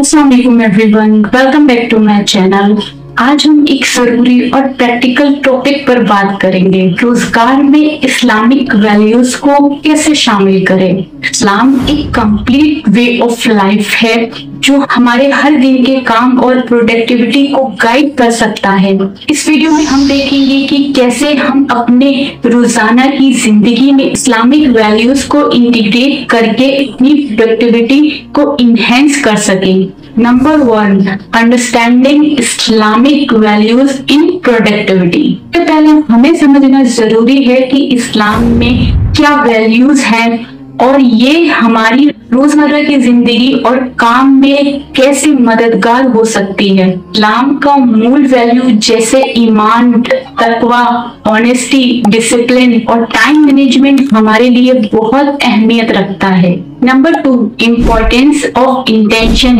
Assalamu everyone welcome back to to channel. आज हम एक ज़रूरी और प्रैक्टिकल टॉपिक पर बात करेंगे। रोज़गार में इस्लामिक वैल्यूज़ को कैसे शामिल करें? इस्लाम एक कंप्लीट वे ऑफ़ लाइफ है। जो हमारे हर दिन के काम और प्रोडक्टिविटी को गाइड कर सकता है। इस वीडियो में हम देखेंगे कि कैसे हम अपने रोज़ाना की ज़िंदगी में इस्लामिक वैल्यूज़ को इंटीग्रेट करके अपनी प्रोडक्टिविटी को इनहेंस कर सकें। Number one understanding Islamic values in productivity तो पहले हमें समझना ज़रूरी है कि इस्लाम में क्या वैल्यूज़ हैं और ये हमारी रोज़मर्रा की ज़िंदगी और काम में कैसे मददगार हो सकती है? इस्लाम का मूल वैल्यू जैसे ईमान, तकवा ऑनेस्टी डिसिप्लिन और टाइम मैनेजमेंट हमारे लिए बहुत अहमियत रखता है। Number two importance of intention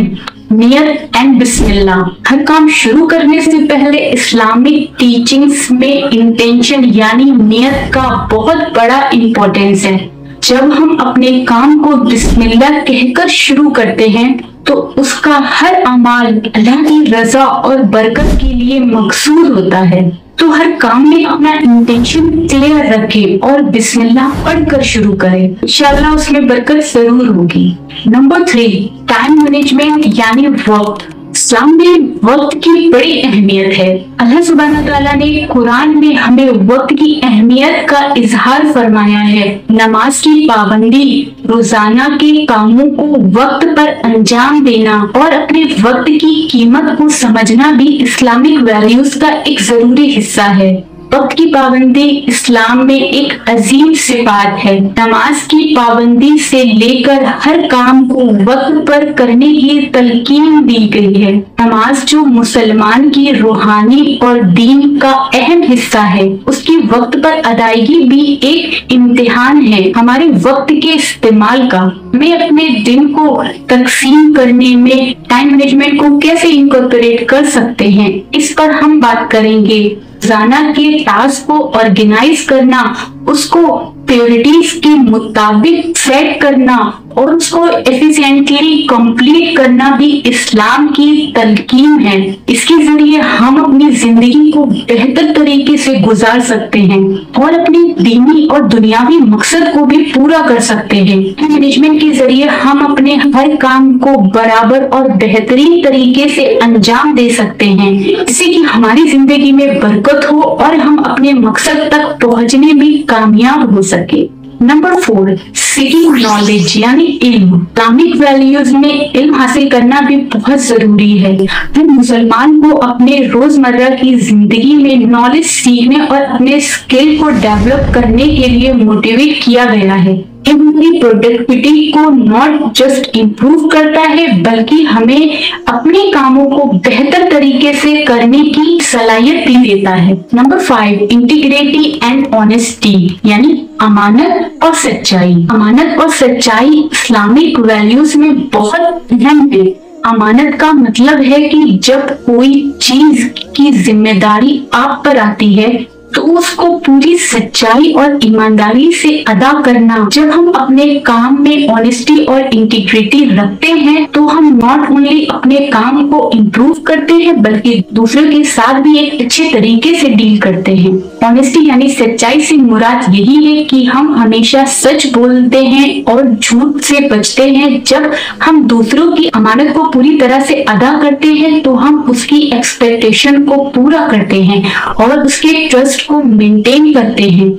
नियत एंड बिस्मिल्लाह। हर काम शुरू करने से पहले इस्लामिक टीचिंग्स में इंटेंशन यानी नियत का बहुत बड़ा इम्पोर्टेंस है। जब हम अपने काम को बिस्मिल्लाह कहकर शुरू करते हैं तो उसका हर अमाल अल्लाह की रजा और बरकत के लिए मकसूद होता है। तो हर काम में अपना इंटेंशन क्लियर रखें और बिस्मिल्लाह पढ़कर शुरू करें। इंशाल्लाह उसमें बरकत ज़रूर होगी। नंबर थ्री टाइम मैनेजमेंट यानी वक्त। इस्लाम में वक्त की बड़ी अहमियत है। अल्लाह सुबहान तआला ने कुरान में हमें वक्त की अहमियत का इजहार फरमाया है। नमाज़ की पाबंदी, रोज़ाना के कामों को वक्त पर अंजाम देना और अपने वक्त की कीमत को समझना भी इस्लामिक वैल्यूज़ का एक ज़रूरी हिस्सा है। वक्त की पाबंदी इस्लाम में एक अजीम सिफात है। नमाज़ की पाबंदी से लेकर हर काम को वक्त पर करने की तलकीन दी गई है। नमाज़ जो मुसलमान की रूहानी और दीन का अहम हिस्सा है, उसकी वक्त पर अदायगी भी एक इम्तिहान है। हमारे वक्त के इस्तेमाल का हमें अपने दिन को तकसीम करने में टाइम मैनेजमेंट को कैसे इंकॉर्पोरेट कर सकते हैं, इस पर हम बात करेंगे। रोज़ाना के टास्क को ऑर्गेनाइज करना उसको प्योरिटीज के मुताबिक सेट करना और उसको एफिशिएंटली कंप्लीट करना भी इस्लाम की तलकीन है। इसके ज़रिए हम अपनी ज़िंदगी को बेहतर तरीके से गुजार सकते हैं और अपनी दीनी और दुनियावी मकसद को भी पूरा कर सकते हैं। मैनेजमेंट के ज़रिए हम अपने हर काम को बराबर और बेहतरीन तरीके से अंजाम दे सकते हैं, जिससे कि हमारी ज़िंदगी में बरकत हो और हम अपने मकसद तक पहुँचने में कामयाब हो सके। नंबर फोर सीकिंग नॉलेज यानी इल्म इस्लामिक वैल्यूज़ में इल्म हासिल करना भी बहुत ज़रूरी है। हर मुसलमान को अपने रोज़मर्रा की ज़िंदगी में नॉलेज सीखने और अपने स्किल को डेवलप करने के लिए मोटिवेट किया गया है। हमारी प्रोडक्टिविटी को नॉट जस्ट इम्प्रूव करता है, बल्कि हमें अपने कामों को बेहतर तरीके से करने की सलाहियत भी देता है। Number five integrity and honesty यानी अमानत और सच्चाई। अमानत और सच्चाई इस्लामिक वैल्यूज़ में बहुत अहम है। अमानत का मतलब है कि जब कोई चीज़ की ज़िम्मेदारी आप पर आती है तो उसको पूरी सच्चाई और ईमानदारी से अदा करना। जब हम अपने काम में ऑनेस्टी और इंटीग्रिटी रखते हैं तो हम नॉट ओनली अपने काम को इम्प्रूव करते हैं, बल्कि दूसरों के साथ भी एक अच्छे तरीके से डील करते हैं। ऑनेस्टी यानी सच्चाई से मुराद यही है कि हम हमेशा सच बोलते हैं और झूठ से बचते हैं। जब हम दूसरों की अमानत को पूरी तरह से अदा करते हैं तो हम उसकी एक्सपेक्टेशन को पूरा करते हैं और उसके ट्रस्ट को मेंटेन करते हैं।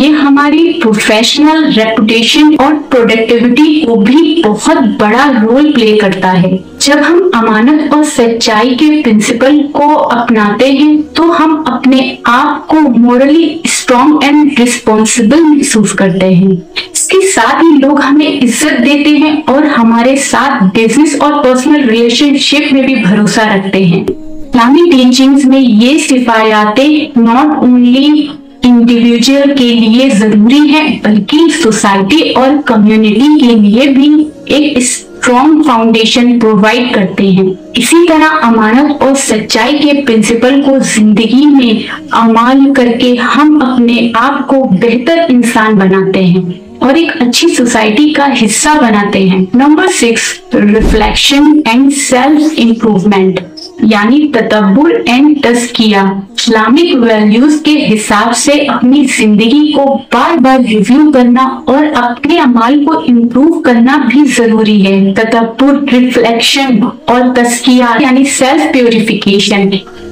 ये हमारी प्रोफेशनल रेपुटेशन और प्रोडक्टिविटी को भी बहुत बड़ा रोल प्ले करता है। जब हम अमानत और सच्चाई के प्रिंसिपल को अपनाते हैं तो हम अपने आप को मोरली स्ट्रॉन्ग एंड रिस्पॉन्सिबल महसूस करते हैं। इसके साथ ही लोग हमें इज़्ज़त देते हैं और हमारे साथ बिज़नेस और पर्सनल रिलेशनशिप में भी भरोसा रखते हैं। इस्लामी टीचिंग्स में ये सिफायातें नॉट ओनली इंडिविजुअल के लिए ज़रूरी है, बल्कि सोसाइटी और कम्युनिटी के लिए भी एक स्ट्रॉन्ग फाउंडेशन प्रोवाइड करते हैं। इसी तरह अमानत और सच्चाई के प्रिंसिपल को ज़िंदगी में अमाल करके हम अपने आप को बेहतर इंसान बनाते हैं। और एक अच्छी सोसाइटी का हिस्सा बनाते हैं। Number six reflection and self improvement यानी तदब्बुर एंड तस्किया इस्लामिक वैल्यूज़ के हिसाब से अपनी ज़िंदगी को बार बार रिव्यू करना और अपने अमाल को इम्प्रूव करना भी ज़रूरी है। तदब्बुर रिफ्लेक्शन और तस्किया यानी सेल्फ प्योरिफिकेशन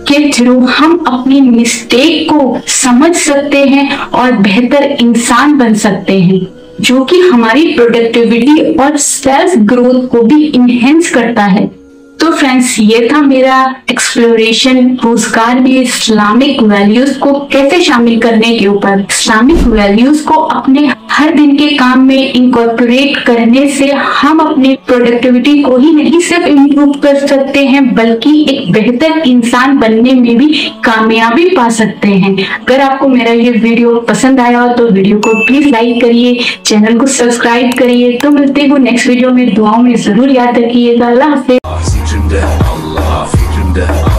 के थ्रू हम अपनी मिस्टेक को समझ सकते हैं और बेहतर इंसान बन सकते हैं। जो कि हमारी प्रोडक्टिविटी और सेल्फ ग्रोथ को भी इनहेंस करता है। तो फ्रेंड्स ये था मेरा एक्सप्लोरेशन रोज़गार में इस्लामिक वैल्यूज़ को कैसे शामिल करने के ऊपर। इस्लामिक वैल्यूज़ को अपने हर दिन के काम में इंकॉर्पोरेट करने से हम अपने प्रोडक्टिविटी को ही नहीं सिर्फ़ इम्प्रूव कर सकते हैं, बल्कि एक बेहतर इंसान बनने में भी कामयाबी पा सकते हैं। अगर आपको मेरा ये वीडियो पसंद आया हो तो वीडियो को प्लीज़ लाइक करिए चैनल को सब्सक्राइब करिए। तो मिलते हो नेक्स्ट वीडियो में। दुआओं में ज़रूर याद रखिएगा। अल्लाह हाफिज। kalbimde Allah'a fikrimde.